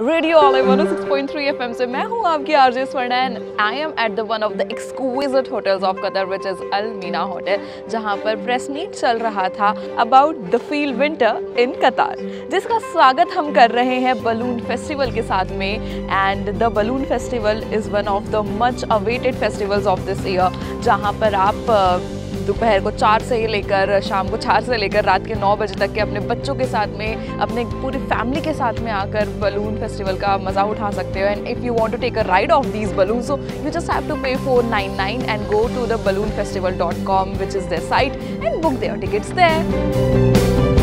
Radio all 106.3 FM से। मैं हूँ आपकी RJ Swarna and I am at the one of the exquisite hotels of Qatar which is Al Mina hotel जहाँ पर press meet चल रहा था about the feel winter in Qatar जिसका स्वागत हम कर रहे हैं बलून फेस्टिवल के साथ में। And the balloon festival is one of the much awaited festivals of this year जहाँ पर आप दोपहर को चार से ही लेकर, शाम को चार से लेकर, रात के नौ बजे तक के अपने बच्चों के साथ में, अपने पूरी फैमिली के साथ में आकर बलून फेस्टिवल का मज़ा उठा सकते हो। And if you want to take a ride of these balloon so you just have to pay four nine nine and go to the balloon festival dot com which is their site and book their tickets there